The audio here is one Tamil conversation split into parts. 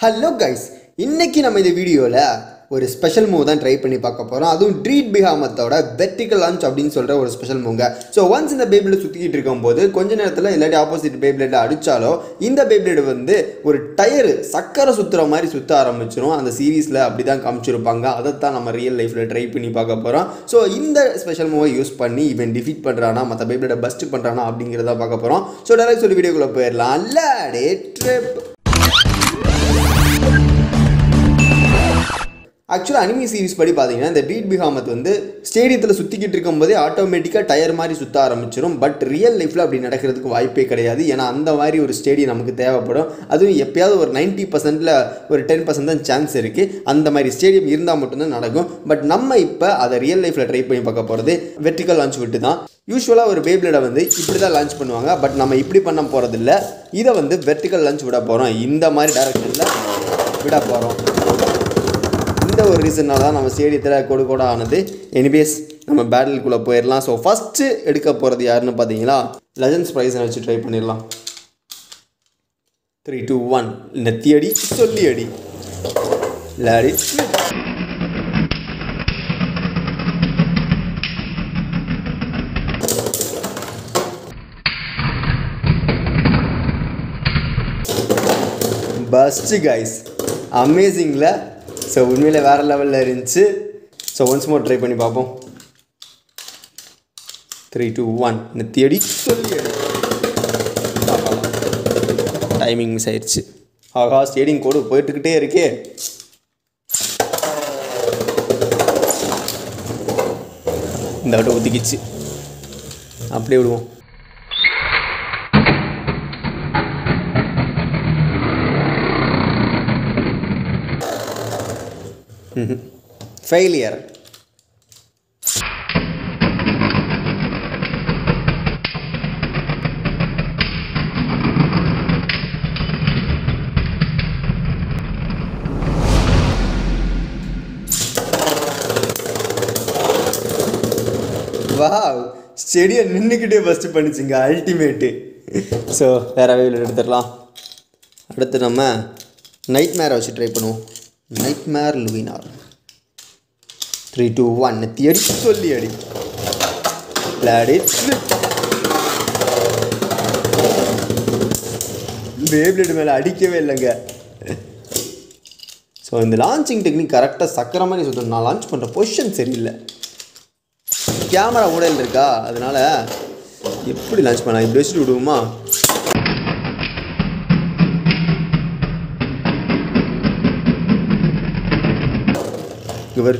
ஹலோ கைஸ் இன்னைக்கு நம்ம இந்த வீடியோவில் ஒரு ஸ்பெஷல் மூவ் தான் ட்ரை பண்ணி பார்க்க போகிறோம் அதுவும் ட்ரீட் பிஹாமத்தோட வெர்டிக்கல் லான்ச் அப்படின்னு சொல்கிற ஒரு ஸ்பெஷல் மூங்க ஸோ ஒன்ஸ் இந்த பேப்ளேட் சுற்றிக்கிட்டு இருக்கும்போது கொஞ்ச நேரத்தில் இல்லாட்டி ஆப்போசிட் பேப்ளேட்டில் அடித்தாலோ இந்த பேப்ளேட் வந்து ஒரு டயரு சக்கரை சுற்றுற மாதிரி சுற்ற ஆரம்பிச்சிரும். அந்த சீரீஸில் அப்படி தான் காமிச்சிருப்பாங்க. அதைத்தான் நம்ம ரியல் லைஃப்பில் ட்ரை பண்ணி பார்க்க போகிறோம் ஸோ இந்த ஸ்பெஷல் மூவை யூஸ் பண்ணி இவன் டிஃபீட் பண்ணுறானா மற்ற பேப்ளேட்டை பஸ்ட் பண்ணுறானா அப்படிங்கிறத பார்க்க போகிறோம் ஸோ டேரக்ட் சொல்லி வீடியோக்குள்ளே போயிடலாம். லேடே ட்ரிப் ஆக்சுவலாக அனிமி சீரிஸ் படி பார்த்தீங்கன்னா இந்த பீட் பிகாமத் வந்து ஸ்டேடியத்தில் சுற்றிக்கிட்டு இருக்கும்போதே ஆட்டோமேட்டிக்காக டயர் மாதிரி சுற்ற ஆரம்பிச்சிடும் பட் ரியல் லைஃப்பில் அப்படி நடக்கிறதுக்கு வாய்ப்பே கிடையாது. ஏன்னா அந்த மாதிரி ஒரு ஸ்டேடியம் நமக்கு தேவைப்படும். அதுவும் எப்பயாவது ஒரு நைன்ட்டி பர்சன்ட்டில் ஒரு டென் பர்சன்ட் தான் சான்ஸ் இருக்குது அந்த மாதிரி ஸ்டேடியம் இருந்தால் மட்டும்தான் நடக்கும். பட் நம்ம இப்போ அதை ரியல் லைஃப்பில் ட்ரை பண்ணி பார்க்க போகிறது வெர்டிக்கல் லான்ச் விட்டு தான். யூஸ்வலாக ஒரு பேப்ளேடை வந்து இப்படி தான் லான்ச் பண்ணுவாங்க. பட் நம்ம இப்படி பண்ண போகிறதில்ல இதை வந்து வெர்டிக்கல் லான்ச் விட போகிறோம் இந்த மாதிரி டேரக்ஷனில் விட போகிறோம் அந்த ஒரு ரீசனாக தான் நம்ம ஸ்டேடியத்தில் கொடு கூட ஆனது. எனிவேஸ் நம்ம பேட்டிலுக்குள்ளே போயிடலாம் ஸோ ஃபஸ்ட்டு எடுக்க போகிறது யாருன்னு பார்த்தீங்கன்னா லெஜன்ஸ் ப்ரைஸை வச்சு ட்ரை பண்ணிடலாம் த்ரீ டூ ஒன் நெத்தி அடி சொல்லி அடி. லாடி பஸ்ட்டு கைஸ் அமேசிங்கில் ஸோ உண்மையில் வேறு லெவலில் இருந்துச்சு. ஸோ ஒன்ஸ் மோர் ட்ரை பண்ணி பார்ப்போம். த்ரீ டூ ஒன் நெத்தி அடி சொல்லி டைமிங் மிஸ் ஆயிடுச்சு. ஆகா ஸ்டேடியம் கோடு போயிட்டுக்கிட்டே இருக்கே. இந்த வட்டம் ஒதுக்கிச்சு அப்படியே விடுவோம். ஃபெயிலியர் வாவ் செடியை நின்றுக்கிட்டே ஃபஸ்ட்டு பண்ணிச்சுங்க அல்டிமேட்டு ஸோ வேறு வேவில் எடுத்துடலாம். அடுத்து நம்ம நைட் மேரை வச்சு ட்ரை பண்ணுவோம். Nightmare Luinor three two one அடி சொல்லி அடி பிளாடி பேப்ளேட் மேலே அடிக்கவே இல்லைங்க ஸோ இந்த லான்ச்சிங் டெக்னிக் கரெக்டாக சக்கர மாதிரி சுற்றணும் நான் லான்ச் பண்ணுற பொசிஷன் சரியில்லை. கேமரா ஊழல் இருக்கா? அதனால எப்படி லான்ச் பண்ணலாம்? இப்படி வச்சுட்டு விடுவோமா? இவர்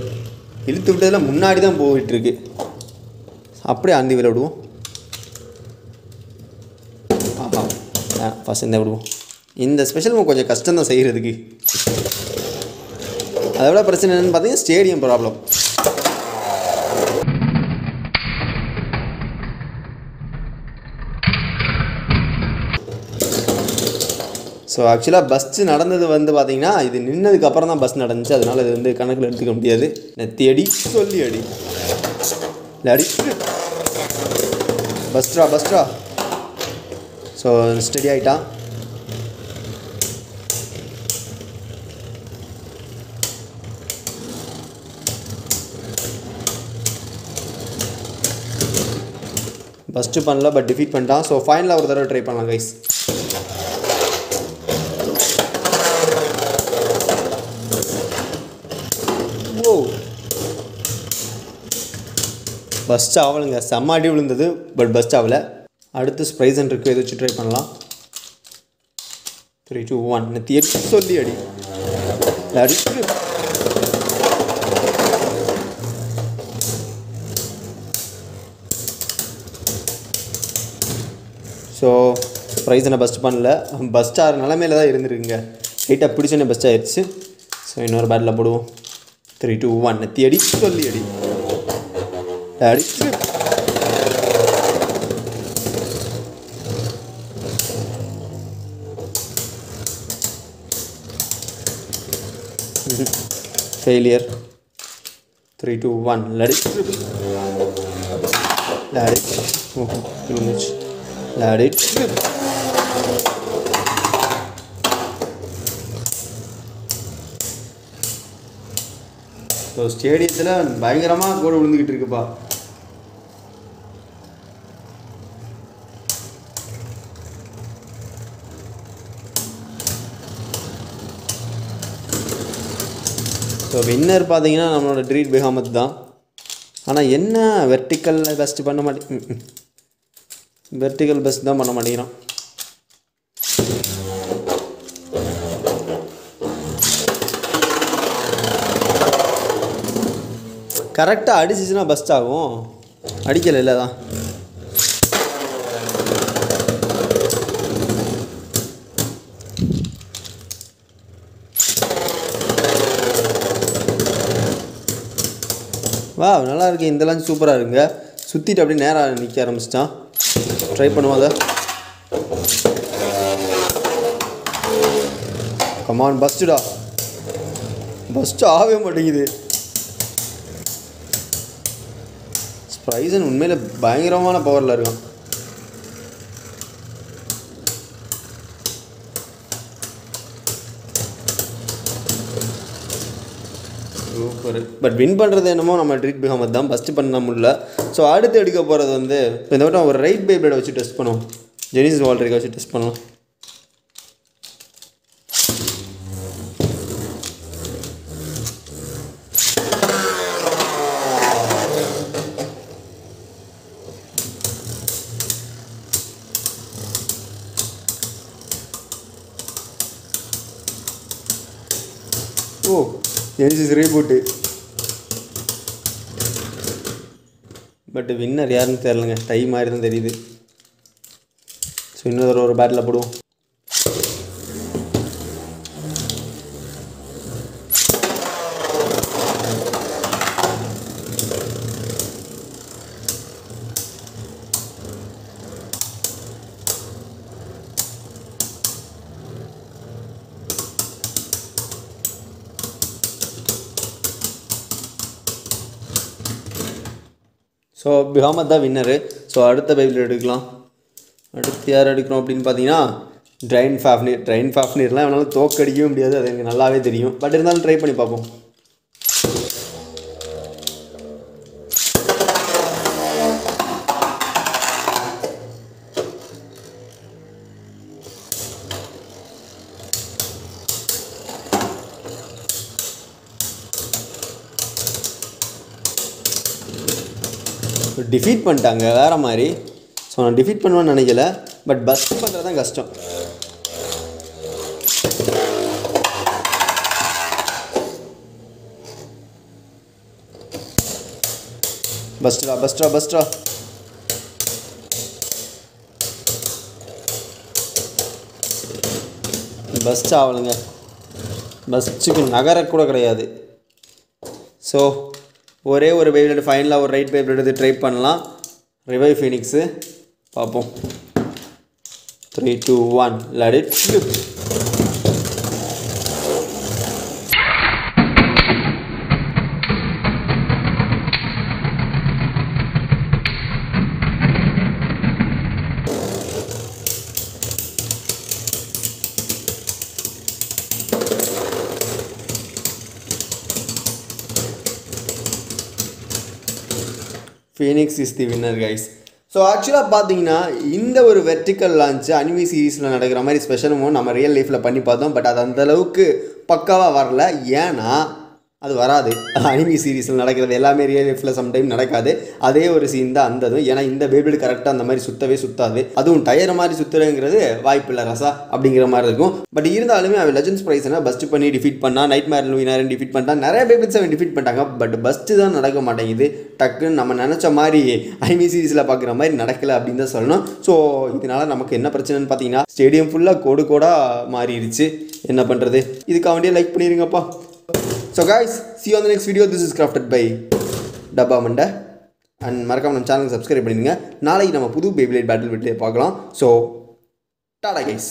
இழுத்து விட்டதில் முன்னாடி தான் போயிட்டுருக்கு. அப்படியே அந்தி வில விடுவோம். ஆஹா ஃபஸ்ட் இந்த விடுவோம். இந்த ஸ்பெஷல் கொஞ்சம் கஷ்டம் தான் செய்கிறதுக்கு அதை விட பிரச்சனை என்னென்னு பார்த்தீங்கன்னா ஸ்டேடியம் ப்ராப்ளம் ஸோ ஆக்சுவலாக பஸ்ஸு நடந்தது வந்து பார்த்தீங்கன்னா இது நின்னதுக்கப்புறம் தான் பஸ் நடந்துச்சு. அதனால் இது வந்து கணக்கில் எடுத்துக்க முடியாது. நெத்தி அடி சொல்லி அடி. அடி. பஸ்ட்ரா பஸ்ட்ரா ஸோ ஸ்டடி ஆகிட்டான் ஃபஸ்ட்டு பண்ணல பட் டிஃபீட் பண்ணிட்டான். ஸோ ஃபைனலாக ஒரு தடவை ட்ரை பண்ணலாம் கைஸ் பஸ்ட் ஆகலைங்க செம்ம அடி விழுந்தது பட் பஸ்ட் ஆகலை அடுத்து ஸ்ப்ரைசன் இருக்குது எது வச்சு ட்ரை பண்ணலாம். த்ரீ டூ ஒன் நெத்தி எட்டு சொல்லி அடி. அடி ஸோ ப்ரைஸனை பஸ்ட் பண்ணல. பஸ்ட் ஆகிற நிலமையில தான் இருந்துருக்குங்க. லைட்டாக பிடிச்சோன்னே பஸ்ட் ஆகிடுச்சு ஸோ இன்னொரு பேட்டில் போடுவோம். த்ரீ டூ ஒன் நெத்தி அடி சொல்லி அடி. Add. Failure. 3, 2, 1. Let it strip. Let it. Oh, too much. Let it strip. So ஸ்டேடியத்தில் பயங்கரமாக கூட விழுந்துக்கிட்டு இருக்குப்பா ஸோ வின்னர் பார்த்தீங்கன்னா நம்மளோட ட்ரீட் பெஹாமத் தான். ஆனால் என்ன வெர்டிக்கலில் பெஸ்ட் பண்ண மாட்டேன் வெர்டிக்கல் பெஸ்ட் தான் பண்ண மாட்டேங்கிறான். கரெக்டாக அடிச்சிச்சுன்னா பெஸ்ட் ஆகும். அடிக்கலை இல்லை தான் வா நல்லா இருக்கு இந்த லஞ்ச் சூப்பராக இருக்குங்க சுற்றிட்டு அப்படியே நேராக நிற்க ஆரம்பிச்சிட்டான். ட்ரை பண்ணுவோம் அதை. கமான் பஸ்ட்டுடா பஸ்ட்டு ஆகவே மாட்டேங்குது. ஸ்ப்ரைசன் உண்மையில் பயங்கரமான பவரில் இருக்கான். சூப்பர். பட் வின் பண்ணுறது என்னமோ நம்ம ட்ரீட் பிகாமத் தான். ஃபஸ்ட்டு பண்ண முடியல. ஸோ அடுத்து எடுக்க போகிறது வந்து இந்த வட்டம் ஒரு ரைட் பைப்ளேட் வச்சு டெஸ்ட் பண்ணுவோம். ஜெனிஸ் வால்ட்ரிக்கை வச்சு டெஸ்ட் பண்ணலாம் ஜெனிசிஸ் ரீபூட்டு பட் வின்னர் யாருன்னு தெரிலங்க டை மாதிரி தான் தெரியுது. ஸோ இன்னொரு ஒரு பேட்டில் போடுவோம். ஸோ பிஹாமத் தான் வின்னரு ஸோ அடுத்த பைபிள் எடுக்கலாம். அடுத்து யார் எடுக்கிறோம் அப்படின்னு பார்த்தீங்கன்னா ட்ரைன் ஃபாஃப்னீர் ட்ரைன் ஃபாஃப்னீர்லாம் என்னால் தோக்கடிக்கவே முடியாது. அது எனக்கு நல்லாவே தெரியும். பட் இருந்தாலும் ட்ரை பண்ணி பார்ப்போம். டிஃபீட் பண்ணிட்டாங்க வேறு மாதிரி. ஸோ நான் டிஃபீட் பண்ணுவேன்னு நினைக்கல பட் பஸ் பண்ணுறது தான் கஷ்டம். பஸ்ட்ரா பஸ்ட்ரா பஸ்ட்ரா பஸ் ஆகலைங்க பஸ்ஸுக்கு நகரக்கூட கிடையாது. ஸோ ஒரே ஒரு பைபிள் ஃபைனலாக ஒரு ரைட் பைபிள் எடுத்து ட்ரை பண்ணலாம். ரிவை ஃபீனிக்ஸு பார்ப்போம். Three two one let it Phoenix is the winner guys so ஆக்சுவலாக பார்த்தீங்கன்னா இந்த ஒரு வெர்டிக்கல் லான்ச் அனிமி சீரீஸில் நடக்கிற மாதிரி ஸ்பெஷலும் நம்ம ரியல் லைஃப்பில் பண்ணி பார்த்தோம். பட் அது அந்த அளவுக்கு பக்காவாக வரல. ஏன்னா அது வராது. அனிமி சீரீஸில் நடக்கிறது எல்லாமே ரியல் லைஃப்பில் சம்டைம் நடக்காது. அதே ஒரு சீன் தான் அந்ததும். ஏன்னா இந்த பேபிள் கரெக்டாக அந்த மாதிரி சுத்தவே சுத்தாது. அதுவும் டயர் மாதிரி சுத்துறதுங்கிறது வாய்ப்பு இல்லை ரசா அப்படிங்கிற மாதிரி இருக்கும். பட் இருந்தாலுமே அவன் லெஜன்ஸ் ப்ரைஸ்னா பஸ்ட் பண்ணி டிஃபீட் பண்ணால் நைட் மேர் லூயினாரன் டிஃபீட் பண்ணிட்டான் நிறைய பேபிள்ஸ் அவன் டிஃபீட் பண்ணிட்டாங்க. பட் பஸ்ட்டு தான் நடக்க மாட்டேங்குது. டக்குன்னு நம்ம நினச்ச மாதிரி அனிமி சீரீஸில் பார்க்குற மாதிரி நடக்கல அப்படின்னு தான் சொல்லணும். ஸோ இதனால நமக்கு என்ன பிரச்சனைன்னு பார்த்தீங்கன்னா ஸ்டேடியம் ஃபுல்லாக கோடு கோடாக மாறிடுச்சு. என்ன பண்ணுறது இதுக்காக வேண்டிய like பண்ணிடுங்கப்பா so guys see on the next video this is crafted by Dabba Mandai and மறக்காம நம்ம சேனலுக்கு சப்ஸ்கிரைப் பண்ணிடுங்க. நாளைக்கு நம்ம புது பேபிலைட் பேட்டில் வீட்டிலே பார்க்கலாம். So Tata guys